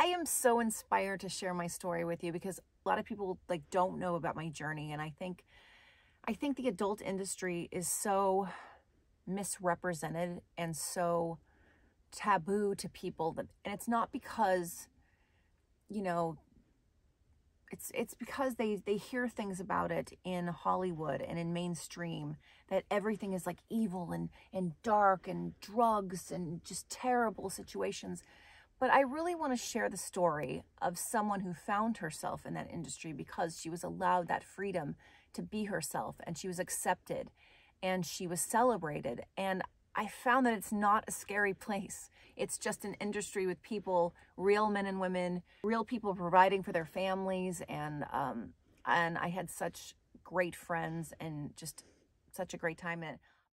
I am so inspired to share my story with you because a lot of people like don't know about my journey and I think I think the adult industry is so misrepresented and so taboo to people that and it's not because you know it's it's because they they hear things about it in Hollywood and in mainstream that everything is like evil and and dark and drugs and just terrible situations but I really want to share the story of someone who found herself in that industry because she was allowed that freedom to be herself and she was accepted and she was celebrated and I found that it's not a scary place. It's just an industry with people, real men and women, real people providing for their families, and um, and I had such great friends and just such a great time in it.